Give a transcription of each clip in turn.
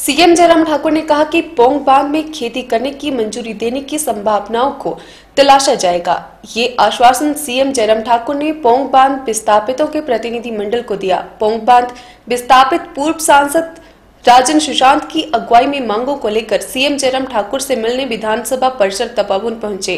CM Jairam Thakur ने कहा कि पोंग बाँध में खेती करने की मंजूरी देने की संभावनाओं को तलाशा जाएगा। ये आश्वासन सीएम जयराम ठाकुर ने पोंग बाँध विस्थापितों के प्रतिनिधि मंडल को दिया। पोंग बाँध विस्थापित पूर्व सांसद राजन सुशांत की अगुवाई में मांगों को लेकर सीएम जयराम ठाकुर से मिलने विधानसभा परिसर तपोवन पहुँचे।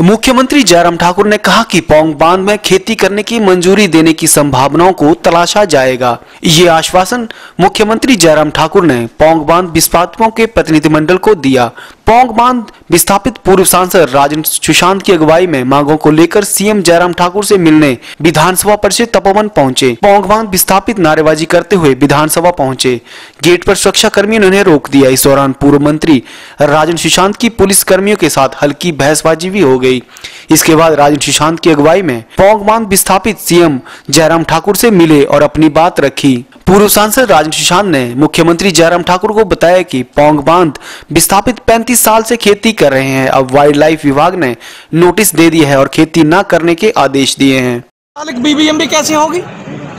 मुख्यमंत्री जयराम ठाकुर ने कहा कि पोंग बाँध में खेती करने की मंजूरी देने की संभावनाओं को तलाशा जाएगा। ये आश्वासन मुख्यमंत्री जयराम ठाकुर ने पोंग बाँध विस्पातकों के प्रतिनिधिमंडल को दिया। पोंग बाँध विस्थापित पूर्व सांसद राजन सुशांत की अगुवाई में मांगों को लेकर सीएम जयराम ठाकुर से मिलने विधानसभा परिषद तपोवन पहुँचे। पोंग बाँध विस्थापित नारेबाजी करते हुए विधानसभा पहुँचे। गेट पर सुरक्षा कर्मियों ने उन्हें रोक दिया। इस दौरान पूर्व मंत्री राजन सुशांत की पुलिस कर्मियों के साथ हल्की बहसबाजी भी हो गई। इसके बाद राजन सुशांत की अगुवाई में पोंग बाँध विस्थापित सीएम जयराम ठाकुर से मिले और अपनी बात रखी। पूर्व सांसद राजन सुशांत ने मुख्यमंत्री जयराम ठाकुर को बताया कि पोंग बाँध विस्थापित 35 साल से खेती कर रहे हैं। अब वाइल्ड लाइफ विभाग ने नोटिस दे दिया है और खेती न करने के आदेश दिए हैं। मालिक बीबीएमबी कैसे होगी?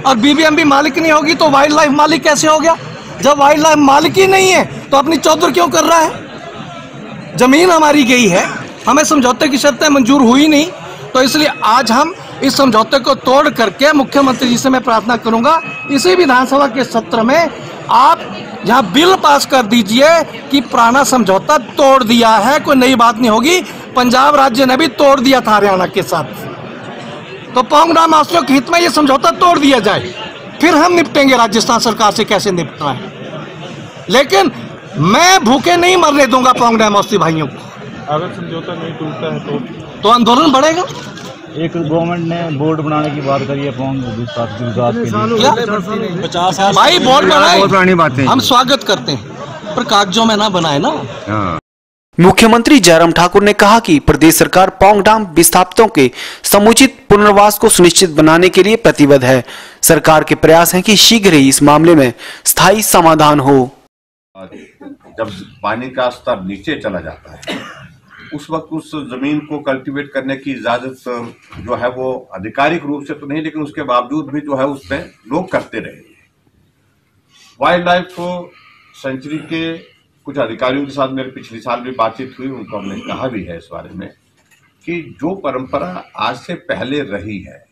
और बीबीएमबी मालिक नहीं होगी तो वाइल्ड लाइफ मालिक कैसे हो गया? जब वाइल्ड लाइफ मालिक ही नहीं है तो अपनी चौधर क्यों कर रहा है? ज़मीन हमारी गई है। हमें समझौते की शर्तें मंजूर हुई नहीं तो इसलिए आज हम इस समझौते को तोड़ करके मुख्यमंत्री जी से मैं प्रार्थना करूँगा। इसी विधानसभा के सत्र में आप यहाँ बिल पास कर दीजिए कि पुराना समझौता तोड़ दिया है। कोई नई बात नहीं होगी। पंजाब राज्य ने भी तोड़ दिया था हरियाणा के साथ। तो पोंग नाम वासियों के हित में ये समझौता तोड़ दिया जाए। फिर हम निपटेंगे। राजस्थान सरकार से कैसे निपटना है? लेकिन मैं भूखे नहीं मरने दूँगा पोंग डैमोस्ती भाइयों को। अगर समझौता नहीं टूटता है तो? तो आंदोलन बढ़ेगा? एक गवर्नमेंट ने बोर्ड बनाने की बात करी है पोंग गुजरात के लिए। क्या? भाई बोर्ड बहुत पुरानी बनाए बातें हम स्वागत करते हैं पर कागजों में ना बनाए ना। हाँ। मुख्यमंत्री जयराम ठाकुर ने कहा कि प्रदेश सरकार पोंग डाम विस्थापितों के समुचित पुनर्वास को सुनिश्चित बनाने के लिए प्रतिबद्ध है। सरकार के प्रयास हैं कि शीघ्र ही इस मामले में स्थायी समाधान हो। जब पानी का स्तर नीचे चला जाता है उस वक्त उस ज़मीन को कल्टीवेट करने की इजाज़त जो है वो आधिकारिक रूप से तो नहीं, लेकिन उसके बावजूद भी जो है उसमें लोग करते रहे वाइल्ड लाइफ सेंचुरी के कुछ अधिकारियों के साथ मेरे पिछले साल भी बातचीत हुई, उनको हमने कहा भी है इस बारे में कि जो परंपरा आज से पहले रही है,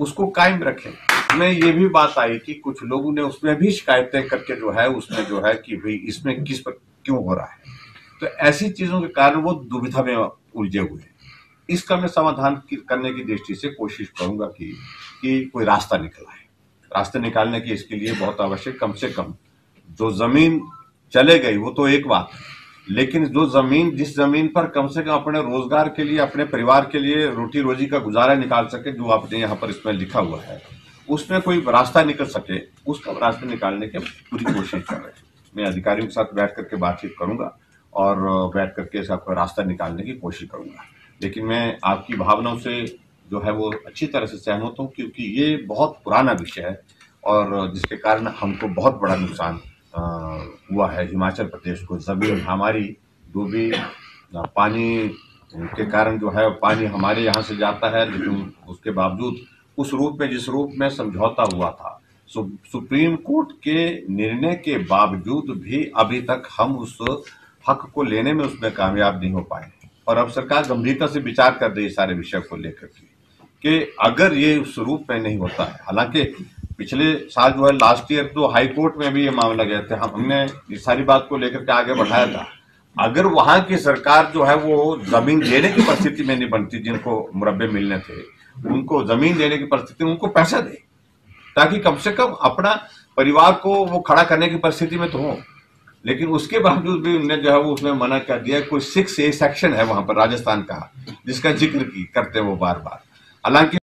उसको कायम रखें। में ये भी बात आई कि कुछ लोगों ने उसमें भी शिकायतें करके जो है, उसमें जो है कि भाई इसमें किस पर क्यों हो रहा है। तो ऐसी चीज़ों के कारण वो दुविधा में उलझे हुए हैं। इसका मैं समाधान करने की दृष्टि से कोशिश करूँगा कि कि कोई रास्ता निकला है रास्ते निकालने की इसके लिए बहुत आवश्यक, कम से कम जो ज़मीन चले गई, वो तो एक बात है। लेकिन जो ज़मीन, जिस ज़मीन पर कम से कम अपने रोज़गार के लिए, अपने परिवार के लिए रोटी रोजी का गुजारा निकाल सके, जो आपने यहाँ पर इसमें लिखा हुआ है, उसमें कोई रास्ता निकल सके उसका रास्ता निकालने की पूरी कोशिश कर रहे हैं। मैं अधिकारियों के साथ बैठ करके बातचीत करूँगा। और बैठ करके इसका रास्ता निकालने की कोशिश करूँगा। लेकिन मैं आपकी भावनाओं से जो है वो अच्छी तरह से सहमत हूँ क्योंकि ये बहुत पुराना विषय है और जिसके कारण हमको बहुत बड़ा नुकसान हुआ है। हिमाचल प्रदेश को ज़मीन हमारी डूबी पानी के कारण जो है पानी हमारे यहाँ से जाता है लेकिन उसके बावजूद उस रूप में जिस रूप में समझौता हुआ था सु, सुप्रीम कोर्ट के निर्णय के बावजूद भी अभी तक हम उस हक को लेने में उसमें कामयाब नहीं हो पाए। और अब सरकार गंभीरता से विचार कर रही है सारे विषय को लेकर के, कि अगर ये उस रूप में नहीं होता है, हालाँकि पिछले साल जो है लास्ट ईयर तो हाई कोर्ट में भी ये मामला गया था। हमने इस सारी बात को लेकर के आगे बढ़ाया था। अगर वहाँ की सरकार जो है, वो ज़मीन देने की परिस्थिति में नहीं बनती, जिनको मुरब्बे मिलने थे, उनको ज़मीन देने की परिस्थिति में उनको पैसा दे, ताकि कम से कम अपना परिवार को वो खड़ा करने की परिस्थिति में तो हो। लेकिन उसके बावजूद भी उन्होंने जो है वो उसमें मना कर दिया। कोई सिक्स ए सेक्शन है वहाँ पर, राजस्थान का, जिसका ज़िक्र की करते वो बार बार हालाँकि